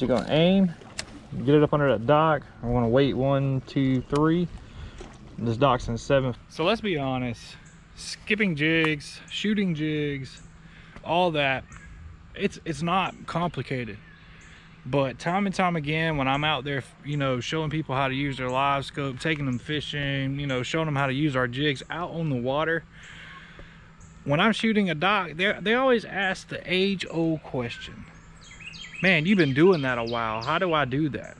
You're gonna aim, get it up under that dock. I'm gonna wait one, two, three. This dock's in seven. So let's be honest, skipping jigs, shooting jigs, all that, it's it's not complicated. But time and time again, when I'm out there, you know, showing people how to use their live scope, taking them fishing, you know, showing them how to use our jigs out on the water, when I'm shooting a dock, they they always ask the age-old question. Man, you've been doing that a while. How do I do that?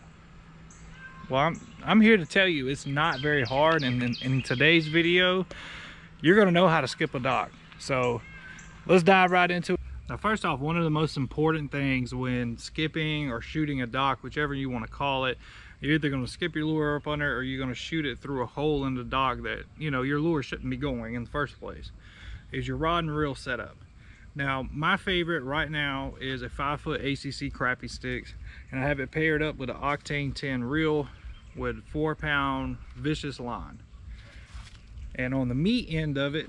Well, I'm, I'm here to tell you it's not very hard. And in, in today's video, you're gonna know how to skip a dock. So let's dive right into it. Now, first off, one of the most important things when skipping or shooting a dock, whichever you wanna call it, you're either gonna skip your lure up under or you're gonna shoot it through a hole in the dock that, you know, your lure shouldn't be going in the first place is your rod and reel setup. Now, my favorite right now is a five foot ACC crappie sticks, and I have it paired up with an Octane 10 reel with four pound vicious line. And on the meat end of it,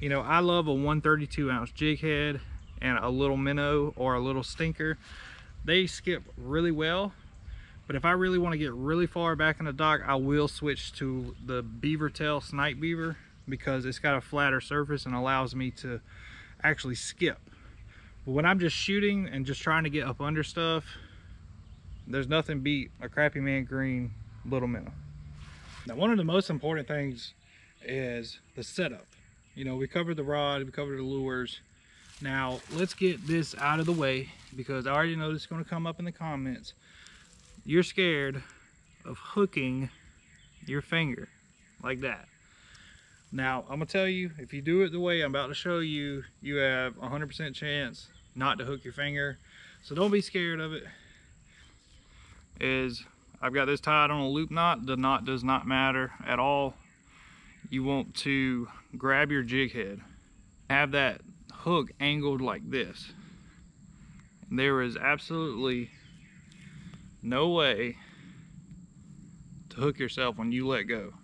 you know, I love a 132 ounce jig head and a little minnow or a little stinker. They skip really well, but if I really want to get really far back in the dock, I will switch to the beaver tail snipe beaver because it's got a flatter surface and allows me to actually skip. But when I'm just shooting and just trying to get up under stuff, there's nothing beat a Crappie Man green little minnow. Now one of the most important things is the setup. You know, we covered the rod, we covered the lures. Now let's get this out of the way because I already know this is gonna come up in the comments. You're scared of hooking your finger like that. Now, I'm gonna tell you, if you do it the way I'm about to show you, you have 100% chance not to hook your finger. So don't be scared of it. Is I've got this tied on a loop knot. The knot does not matter at all. You want to grab your jig head. Have that hook angled like this. There is absolutely no way to hook yourself when you let go.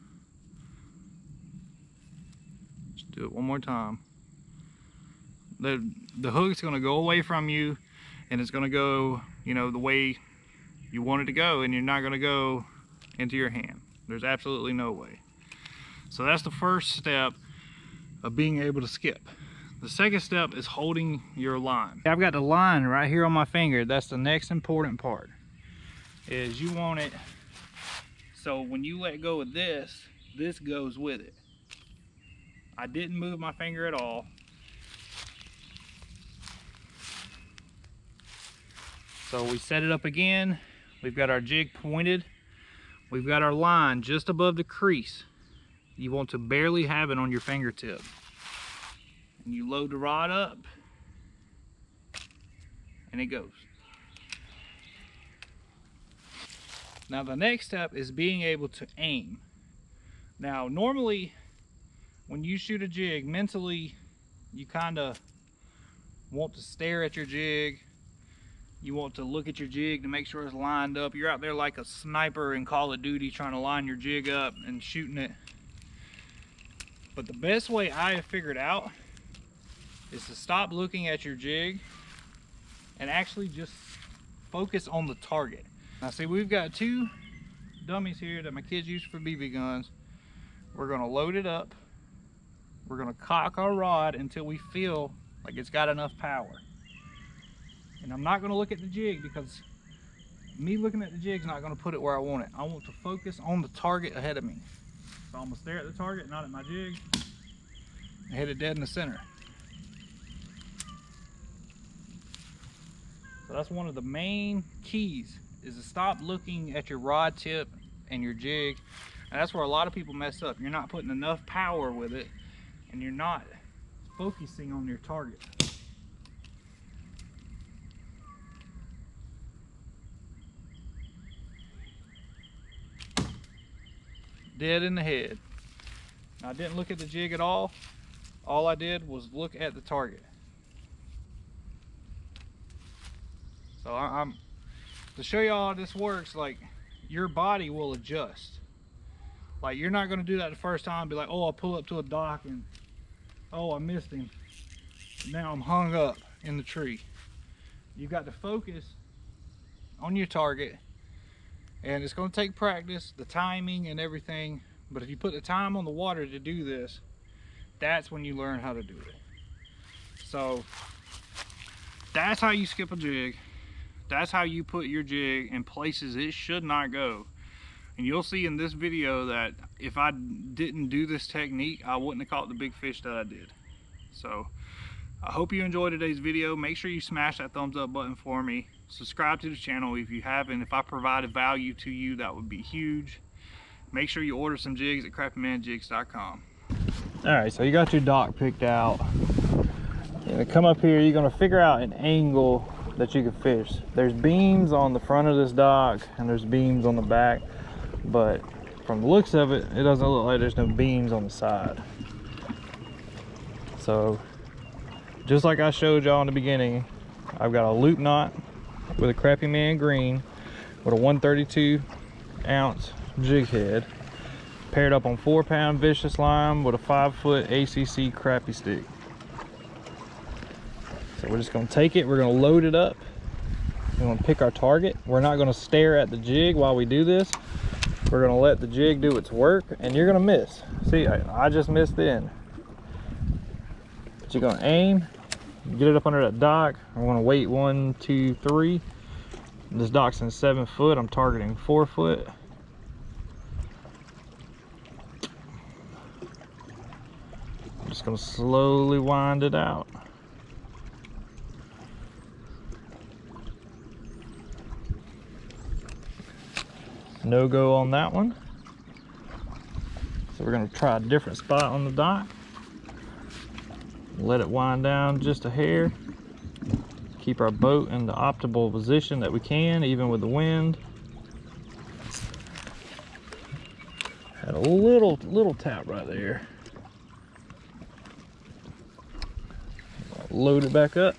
Do it one more time. The, the hook's gonna go away from you and it's gonna go, you know, the way you want it to go and you're not gonna go into your hand. There's absolutely no way. So that's the first step of being able to skip. The second step is holding your line. I've got the line right here on my finger. That's the next important part. Is you want it so when you let go of this, this goes with it. I didn't move my finger at all. So we set it up again. We've got our jig pointed. We've got our line just above the crease. You want to barely have it on your fingertip. And you load the rod up and it goes. Now the next step is being able to aim. Now normally when you shoot a jig, mentally, you kind of want to stare at your jig. You want to look at your jig to make sure it's lined up. You're out there like a sniper in Call of Duty trying to line your jig up and shooting it. But the best way I have figured out is to stop looking at your jig and actually just focus on the target. Now see, we've got two dummies here that my kids use for BB guns. We're gonna load it up we're gonna cock our rod until we feel like it's got enough power. And I'm not gonna look at the jig because me looking at the jig is not gonna put it where I want it. I want to focus on the target ahead of me. So I'm gonna stare at the target, not at my jig, and hit it dead in the center. So that's one of the main keys is to stop looking at your rod tip and your jig. And that's where a lot of people mess up. You're not putting enough power with it and you're not focusing on your target. Dead in the head. I didn't look at the jig at all. All I did was look at the target. So I, am to show you how this works, like your body will adjust. Like you're not gonna do that the first time, be like, oh, I'll pull up to a dock and oh, I missed him. Now I'm hung up in the tree. You've got to focus on your target. And it's gonna take practice, the timing and everything. But if you put the time on the water to do this, that's when you learn how to do it. So that's how you skip a jig. That's how you put your jig in places it should not go. And you'll see in this video that if I didn't do this technique, I wouldn't have caught the big fish that I did. So I hope you enjoyed today's video. Make sure you smash that thumbs up button for me. Subscribe to the channel if you haven't. If I provided value to you, that would be huge. Make sure you order some jigs at crappiemanjigs.com. All right, so you got your dock picked out. You're gonna come up here, you're gonna figure out an angle that you can fish. There's beams on the front of this dock and there's beams on the back, but from the looks of it, it doesn't look like there's no beams on the side. So just like I showed y'all in the beginning, I've got a loop knot with a Crappie Man green with a 132 ounce jig head paired up on four pound vicious lime with a five foot ACC crappie stick. So we're just gonna take it, we're gonna load it up. We're gonna pick our target. We're not gonna stare at the jig while we do this. We're gonna let the jig do its work and you're gonna miss. See, I, I just missed then. But you're gonna aim, get it up under that dock. I'm gonna wait one, two, three. This dock's in seven foot. I'm targeting four foot. I'm just gonna slowly wind it out. No go on that one. So we're gonna try a different spot on the dock. Let it wind down just a hair. Keep our boat in the optimal position that we can even with the wind. Had a little little tap right there. Load it back up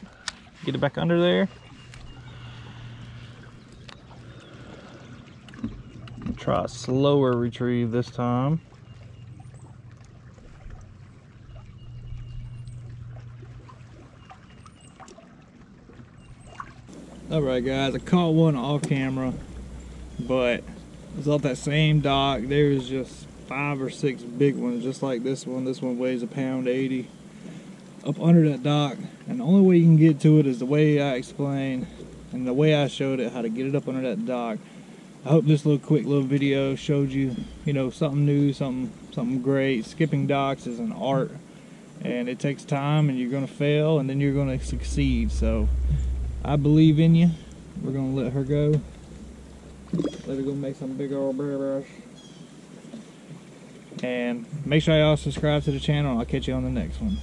get it back under there try a slower retrieve this time. All right guys i caught one off camera but it's off that same dock. There's just five or six big ones just like this one. This one weighs a pound 80 up under that dock and the only way you can get to it is the way i explained and the way i showed it how to get it up under that dock i hope this little quick little video showed you you know something new something something great skipping docks is an art and it takes time and you're going to fail and then you're going to succeed so I believe in you. We're gonna let her go. Let her go make some big old bear brush. And make sure y'all subscribe to the channel. I'll catch you on the next one.